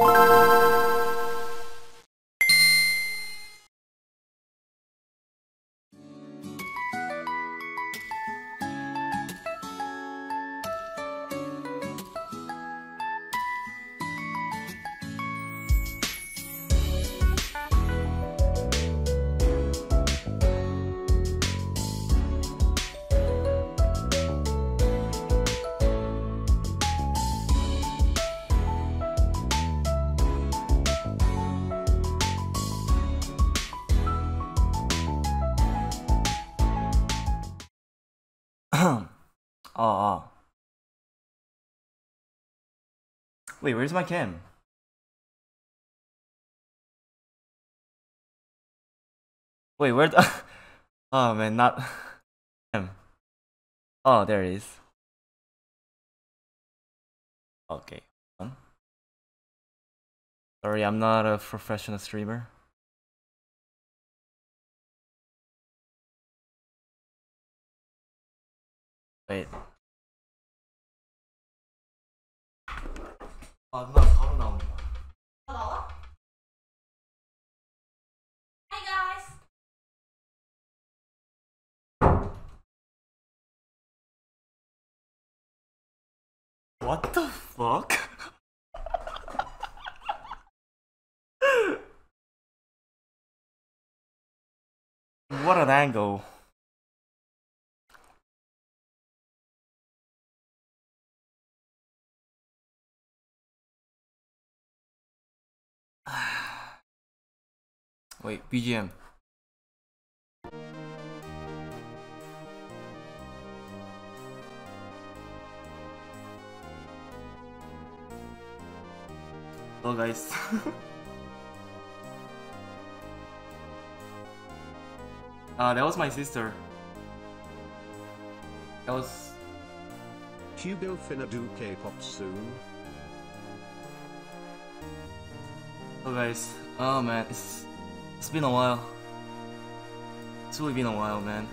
you oh, oh. Wait, where's my cam? Wait, where the... Oh man, not... Cam. Oh, there it is. Okay. Sorry, I'm not a professional streamer. Wait. 아 누나 바로 나온다. 나와? Hi guys. What the fuck? what an angle. Wait, BGM. Hello guys. uh, that was my sister. That was Hugo finna do K-pop soon. Hello guys. Oh man, it's it's been a while. It's really been a while, man.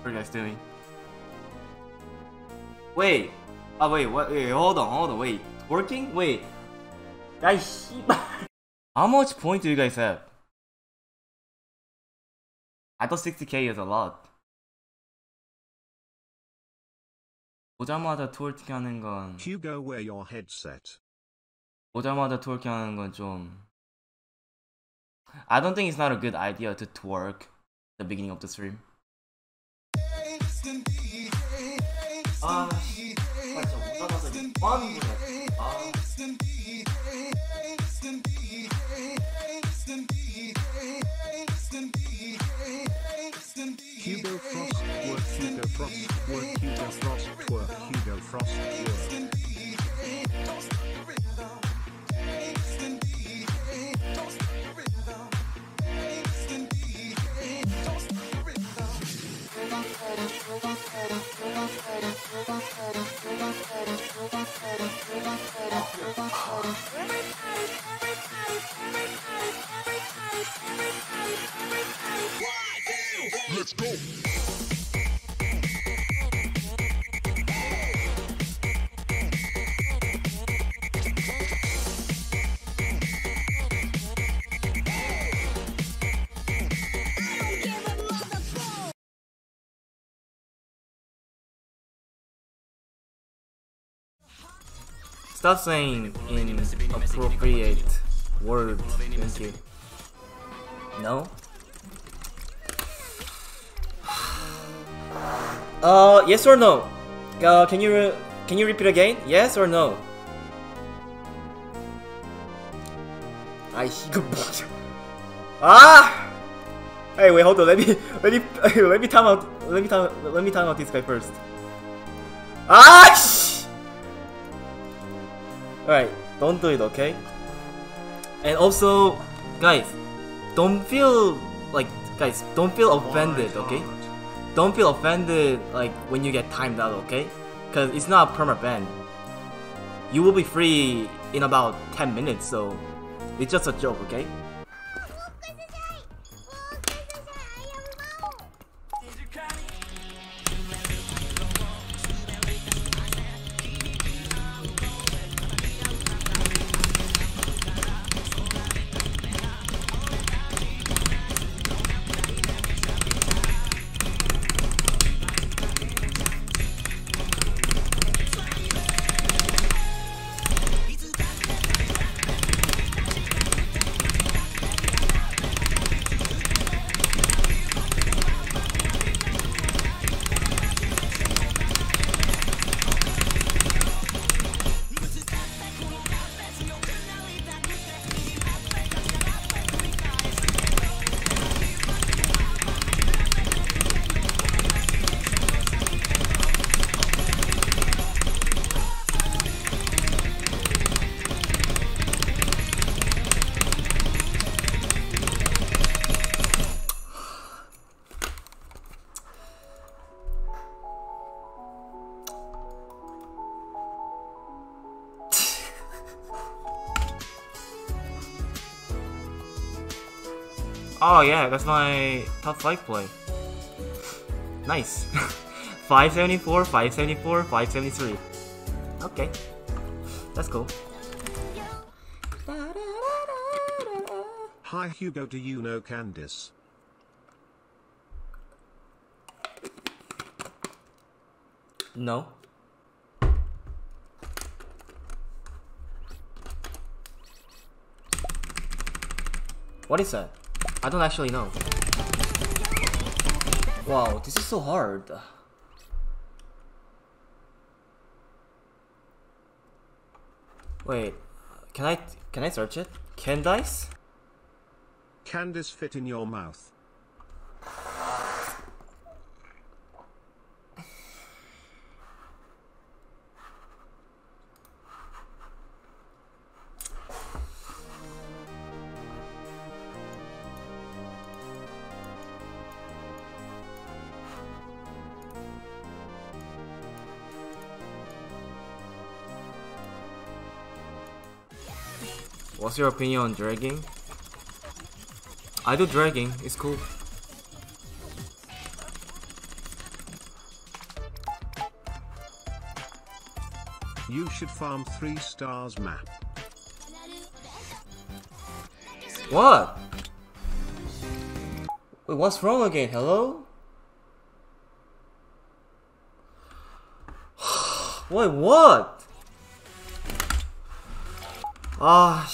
What are you guys doing? Wait. Oh wait, what? Wait, hold on, hold on, wait. Working? Wait. Guys, How much point do you guys have? I thought 60k is a lot. 오자마자 트월킹 하는 건 Hugo wear your headset. 오자마자 트월킹 하는 건 좀. I don't think it's not a good idea to twerk the beginning of the stream. 아, 진짜 오자마자 뭐 하는 거야? 아. Hugo Frost work Hugo Frost work Hugo Frost work Hugo Frost work. Stop saying inappropriate words. Thank you. No? Uh, yes or no? Uh, can you can you repeat again? Yes or no? 아이 이거 뭐야? 아! Hey, wait, hold on. Let me let me let me time out. Let me time let me time out this guy first. Ah! 씨! Alright, don't do it, okay? And also, guys, don't feel like guys, don't feel offended, okay? Don't feel offended like when you get timed out, okay? Cause it's not a perma ban. You will be free in about 10 minutes, so it's just a joke, okay? Oh yeah, that's my top 5 play. Nice. 574, 574, 573. Okay. That's cool. Hi Hugo, do you know Candice? No. What is that? I don't actually know. Wow, this is so hard. Wait, can I can I search it? Candice? Candice fit in your mouth. What's your opinion on dragging? I do dragging, it's cool. You should farm 3 stars map. What? Wait, what's wrong again? Hello? Wait, what? Ah,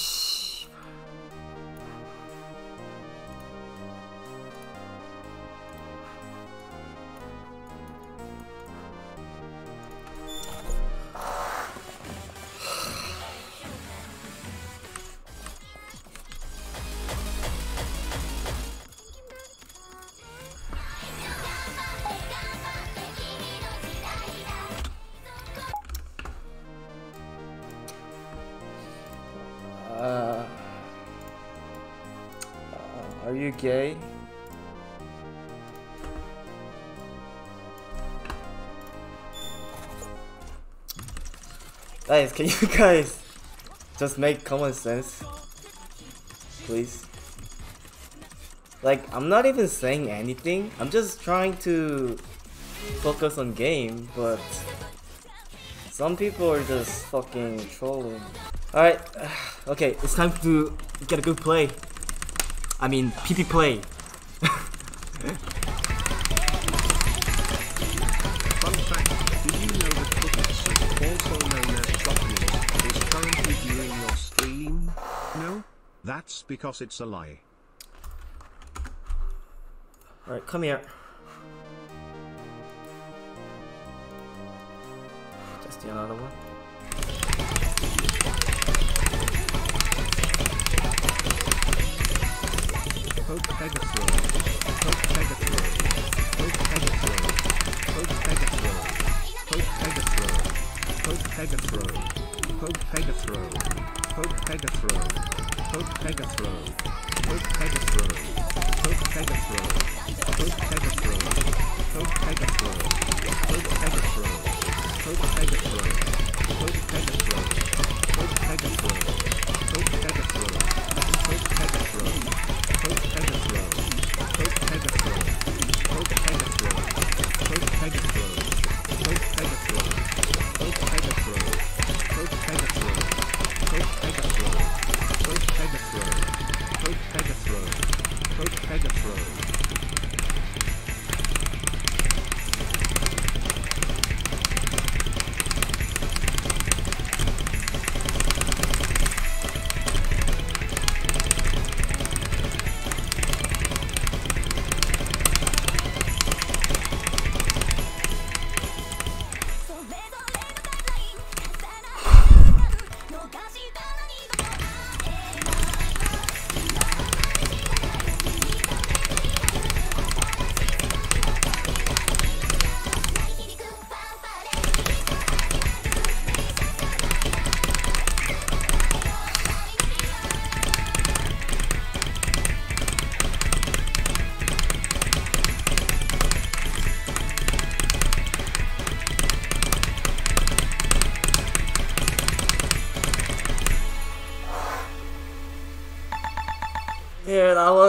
you gay? Guys, can you guys just make common sense? Please. Like, I'm not even saying anything. I'm just trying to focus on game, but some people are just fucking trolling. Alright, okay, it's time to get a good play. I mean, PP play. Fun fact, did you know that also known as is currently viewing your stream? No? That's because it's a lie. Alright, come here. Just the another one. Poke Pegathrow. Poke Pegathrow. Poke Pegathrow. Poke Pegathrow. Poke Pegathrow. Poke Pegathrow. Poke Pegathrow. Poke Pegathrow. Poke Pegathrow. Poke Pegathrow. Poke Pegathrow. Poke Pegathrow. Poke Pegathrow. Poke Pegathrow. Poke Pegathrow. Poke Pegathrow. Poke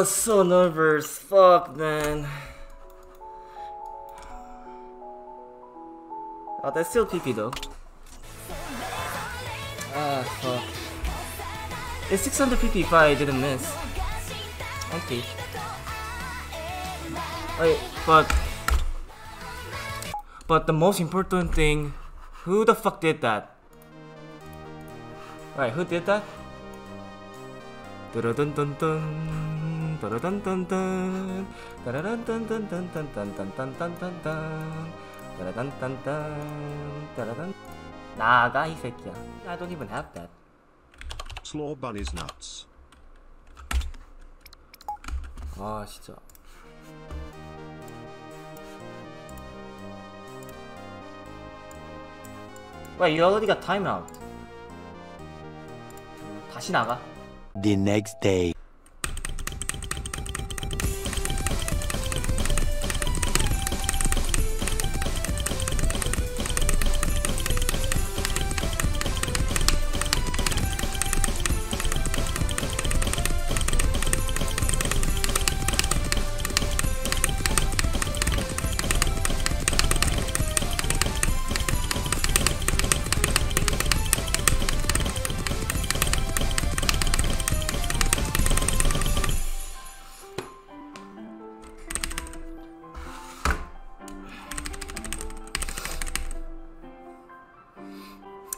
was so nervous. Fuck, man. Oh, that's still PP though. Ah, fuck. It's 600 PP if I didn't miss. Okay. Wait, but... But the most important thing, who the fuck did that? Right, who did that? Dun dun dun dun dun dun dun dun dun dun dun dun dun dun dun dun dun dun 따라단딴딴 따라단 나가 이 새끼야 I don't even have that Slaw bunny's nuts. 아 진짜 Wait, you already got timeout 다시 나가 The next day.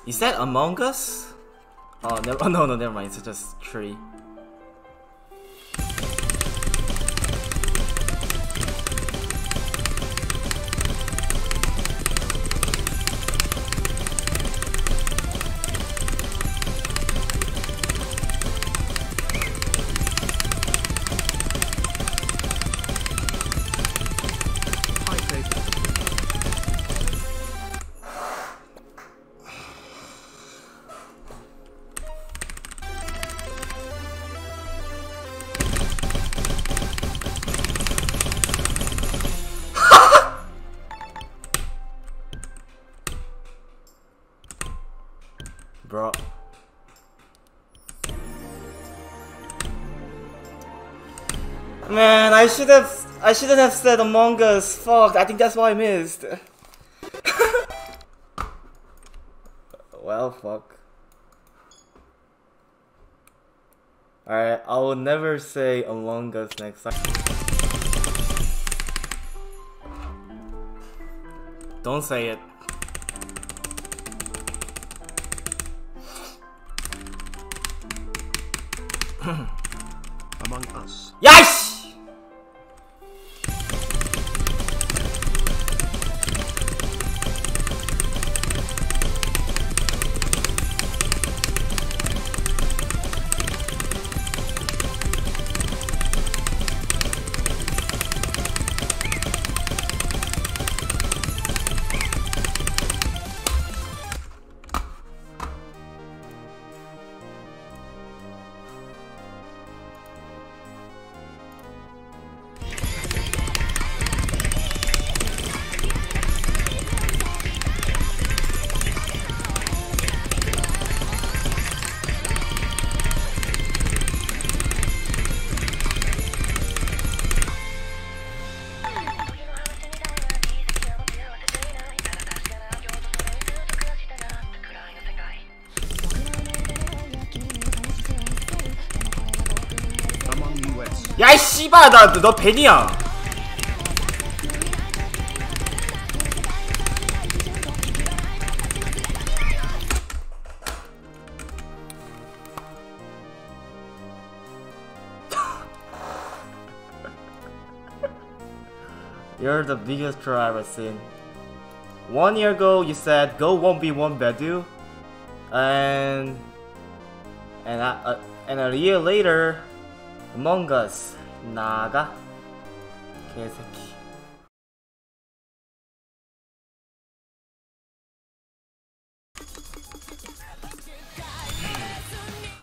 Is that Among Us? Oh, never, oh no, no, never mind. It's just tree. Man, I should have I shouldn't have said Among Us. Fuck, I think that's why I missed. well, fuck. Alright, I will never say Among Us next time. Don't say it. Among Us. 야 씨발 나너 벤이야. You're the biggest troll I've ever seen. One year ago, you said go 1v1 Bedu, and and I, uh, and a year later, Among Us 나가 개새끼.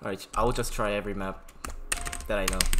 Alright, I will just try every map that I know.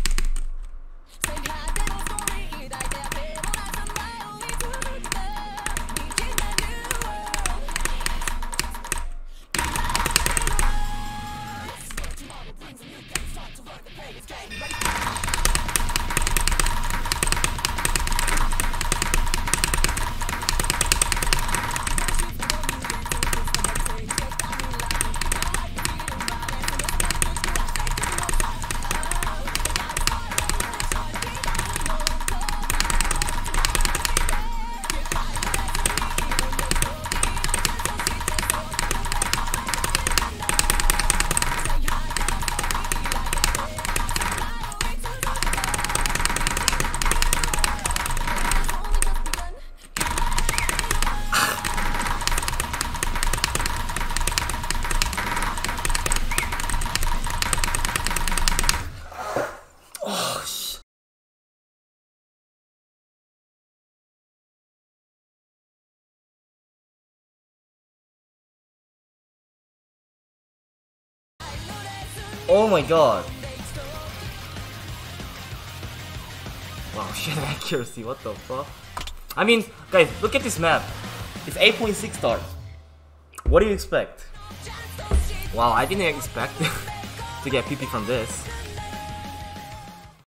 Oh my god. Wow, shit accuracy, what the fuck? I mean, guys, look at this map. It's 8.6 star. What do you expect? Wow, I didn't expect to get PP from this.